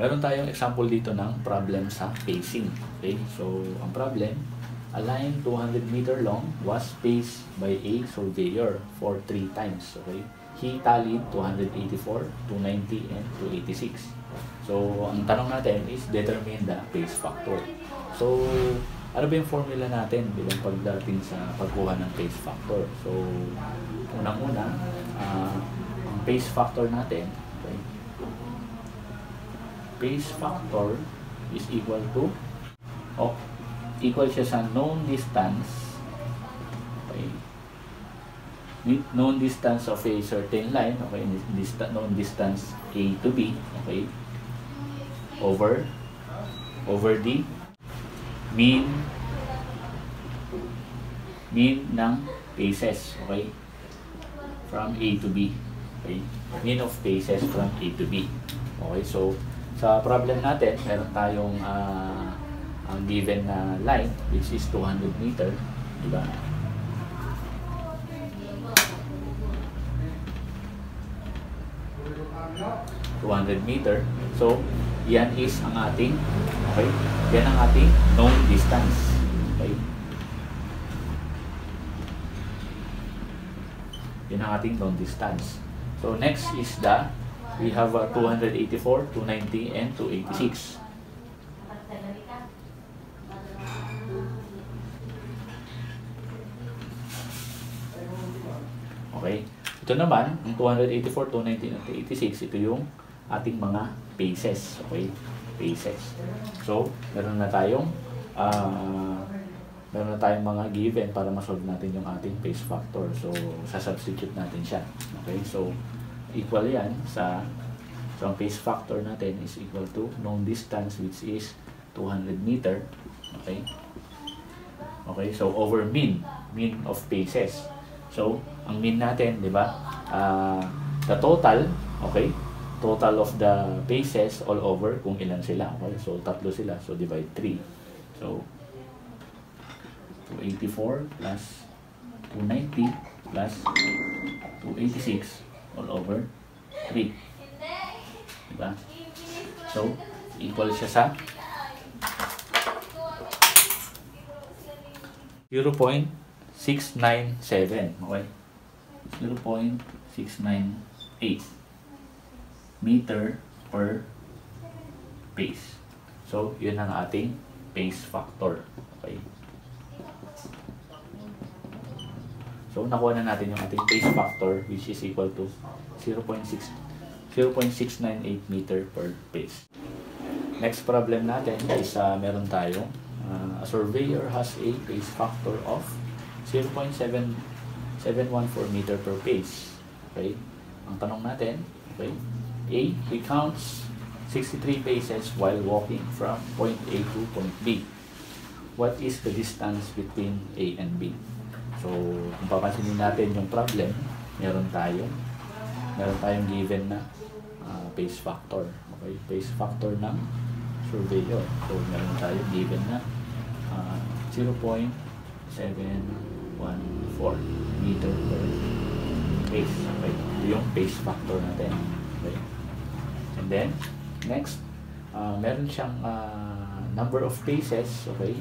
meron tayong example dito ng problem sa pacing. Okay? So, ang problem, a line 200 meter long was paced by a surveyor for 3 times. Okay? He tallied 284, 290, and 286. So, ang tanong natin is determine the pace factor. So, ano ba yung formula natin bilang pagdating sa pagkuha ng pace factor? So, unang-una, uh, ang pace factor natin, pace factor is equal to, oh, equal siya sa known distance, okay, known distance of a certain line, okay, dist known distance A to B, okay, over over the mean mean ng paces, okay? From A to B. Okay? Mean of paces from A to B. Okay, so sa problem natin, meron tayong uh, ang given na line which is 200 meter, di ba? Meter. So, yan is ang ating, okay? Yan ang ating known distance. Okay? Yan ang ating known distance. So, next is the, we have uh, 284, 290, and 286. Okay? Ito naman, yung 284, 290, and 286, ito yung ating mga paces. Okay? Paces. So, meron na tayong uh, meron na tayong mga given para ma-solve natin yung ating pace factor. So, sa-substitute natin siya. Okay? So, equal yan sa so ang pace factor natin is equal to known distance which is 200 meter. Okay? Okay, so over mean, mean of paces. So, ang mean natin, di ba? Uh, the total, okay? total of the bases all over kung ilan sila. Okay? So, tatlo sila. So, divide 3. So, 284 plus 290 plus 286 all over 3. Diba? So, equal siya sa 0.697. Okay? 0.698 meter per pace. So, yun ang ating pace factor. Okay. So, nakuha na natin yung ating pace factor which is equal to 0.6 0.698 meter per pace. Next problem natin is uh, meron tayo uh, a surveyor has a pace factor of 0.7714 meter per pace. Okay? Ang tanong natin, okay, a recounts 63 paces while walking from point A to point B. What is the distance between A and B? So, kung papansinin natin yung problem, meron tayo, meron tayong given na uh, pace factor. Okay, pace factor ng surveyor. So, meron tayong given na uh, 0.714 meter per pace. Okay, yung pace factor natin. Okay. And then, next, uh, meron siyang uh, number of paces, okay?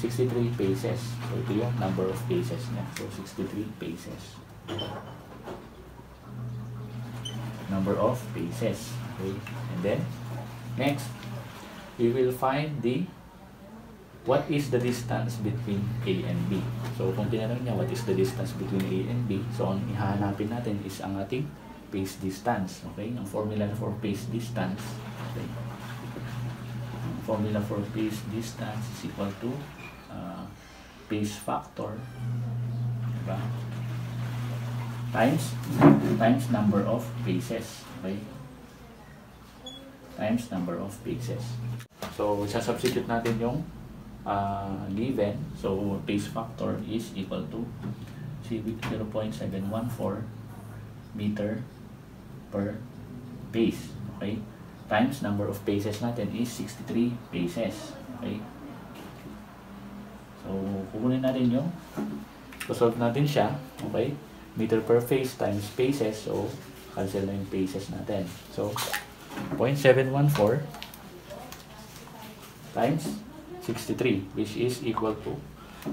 63 paces. So, ito yung number of paces niya. So, 63 paces. Number of paces. Okay? And then, next, we will find the what is the distance between A and B. So, kung tinanong niya what is the distance between A and B, so ang ihahanapin natin is ang ating pace distance. Okay? Ang formula for pace distance. Okay? Formula for pace distance is equal to uh, pace factor. Diba? Times times number of paces. Okay? Times number of paces. So, sa-substitute natin yung uh, given. So, pace factor is equal to 0.714 meter per pace. Okay? Times number of paces natin is 63 paces. Okay? So, kukunin natin yung solve natin siya. Okay? Meter per phase times paces. So, cancel na yung paces natin. So, 0.714 times 63 which is equal to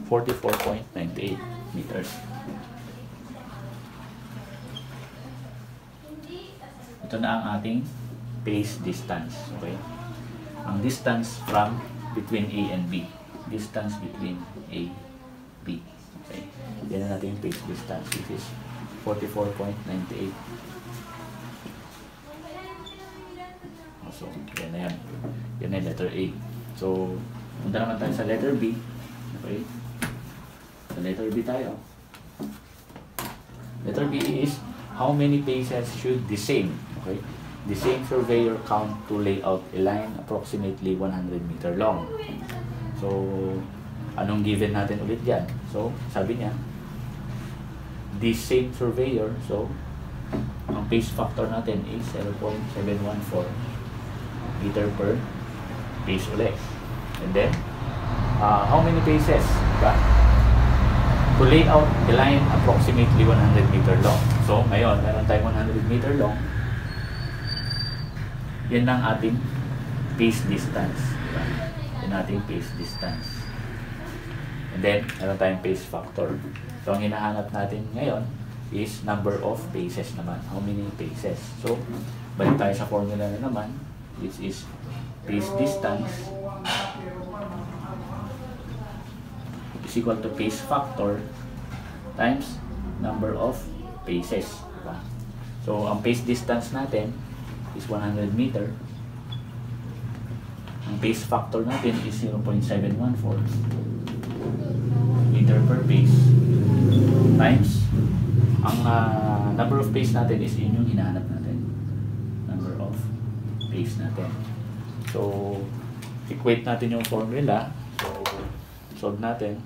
44.98 meters. Ito na ang ating base distance. Okay? Ang distance from between A and B. Distance between A B. Okay? Yan na natin yung base distance which is 44.98. So, yan na yan. Yan na letter A. So, punta naman tayo sa letter B. Okay? Sa letter B tayo. Letter B is how many paces should the same, okay? The same surveyor count to lay out a line approximately 100 meter long. So, anong given natin ulit yan? So, sabi niya, the same surveyor, so, ang pace factor natin is 0.714 meter per pace ulit. And then, uh, how many paces? Diba? To lay out a line approximately 100 meter long. So, ngayon, meron tayong 100 meter long. Yan ang ating pace distance. Diba? Yan ating pace distance. And then, meron tayong pace factor. So, ang hinahanap natin ngayon is number of paces naman. How many paces? So, balik tayo sa formula na naman, which is pace distance is equal to pace factor times number of paces. Diba? So, ang pace distance natin is 100 meter. Ang pace factor natin is 0.714 meter per pace times ang uh, number of pace natin is yun yung hinahanap natin. Number of pace natin. So, equate natin yung formula. So, solve natin.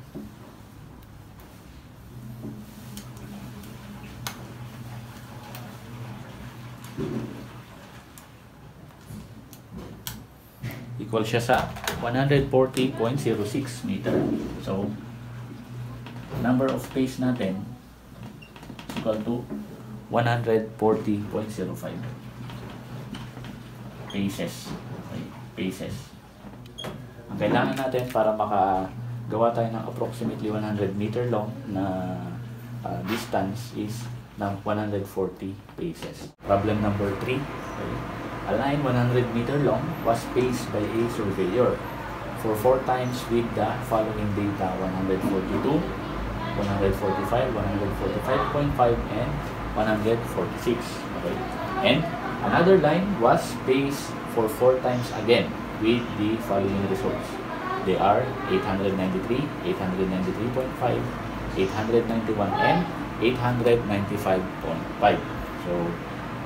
Equal siya sa 140.06 meter. So, number of pace natin is equal to 140.05 paces. Okay, paces. Ang kailangan natin para makagawa tayo ng approximately 100 meter long na uh, distance is ng 140 paces. Problem number 3. Okay. A line 100 meter long was paced by a surveyor for 4 times with the following data 142, 145, 145.5, and 146. Okay. And another line was paced for 4 times again with the following results. They are 893, 893.5, 891, and 895.5. So,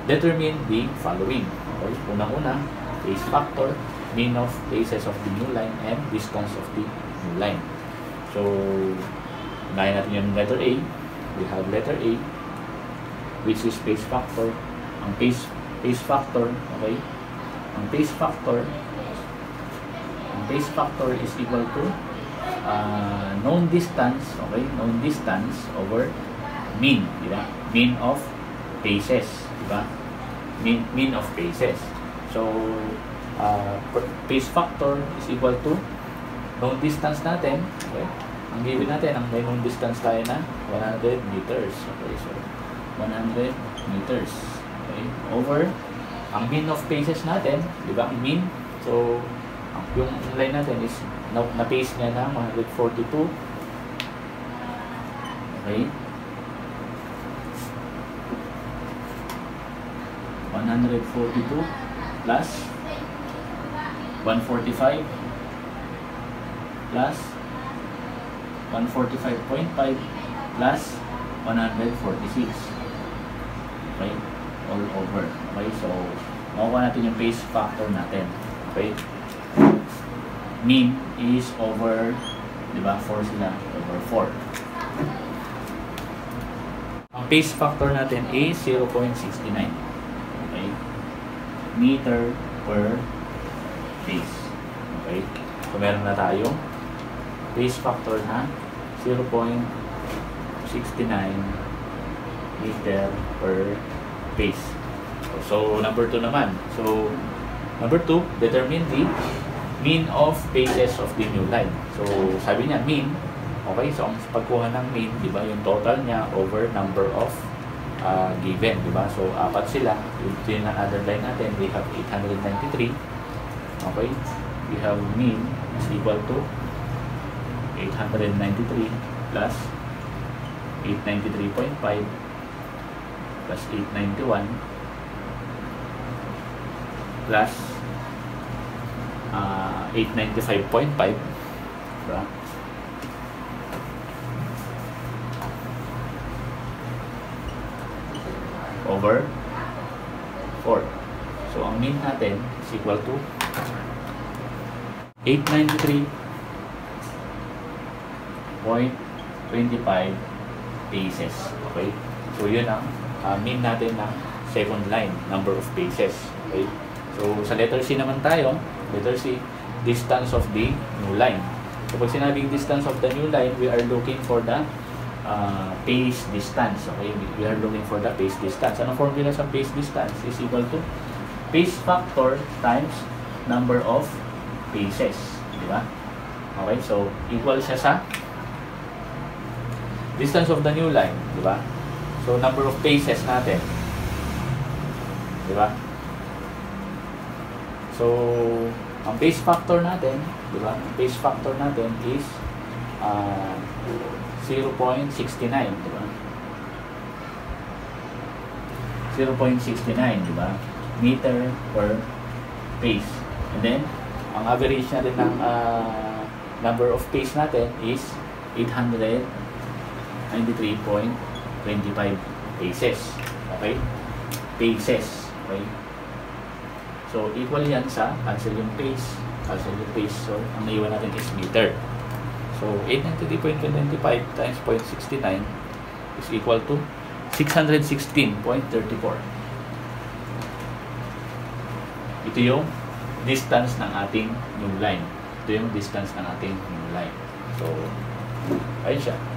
determine the following. Okay, unang-una, pace factor, mean of paces of the new line, and distance of the new line. So, unahin natin yung letter A. We have letter A, which is pace factor. Ang pace, pace factor, okay, ang pace factor, ang pace factor is equal to uh, known distance, okay, known distance over mean, di ba? Mean of paces, di ba? Mean, mean of paces. So, uh, pace factor is equal to known distance natin, okay? Ang given natin, ang may distance tayo na 100 meters. Okay, so 100 meters. Okay, over ang mean of paces natin, di ba? Mean, so yung line natin is na, na niya na 142. Okay. 142 plus 145 plus 145.5 plus 146. Okay? All over. Okay? So, makuha natin yung pace factor natin. Okay? Mean is over, di ba? 4 sila. Over 4. Ang pace factor natin is 0.69. Meter per pace. Okay? So, meron na tayong pace factor na 0.69 meter per pace. So, number 2 naman. So, number 2, determine the mean of paces of the new line. So, sabi niya, mean. Okay, so ang pagkuha ng mean, di ba, yung total niya over number of uh, given, di ba? So, apat sila. Ito yung other line natin. We have 893. Okay, we have mean is equal to 893 plus 893.5 plus 891 plus uh, 895.5 diba? Over 4 so ang mean natin is equal to 893.25 paces. Okay? So yun ang uh, mean natin ng second line number of paces. Okay? So sa letter C naman tayo letter C distance of the new line. So pag sinabing distance of the new line we are looking for the uh, pace distance okay? We are looking for the pace distance. Anong formula sa pace distance is equal to pace factor times number of paces di ba? Okay so equal siya sa distance of the new line di ba? So number of paces natin di ba? So ang pace factor natin di ba? Ang pace factor natin is uh, 0.69 di ba? 0.69 di ba? Meter per pace. And then ang average natin ng uh, number of pace natin is 893.25 paces. Okay? Paces. Okay? So equal yan sa cancel yung pace. Cancel yung pace. So ang naiwan natin is meter So, 893.25 times 0.69 is equal to 616.34. Ito yung distance ng ating new line. Ito yung distance ng ating new line. So, ayun siya.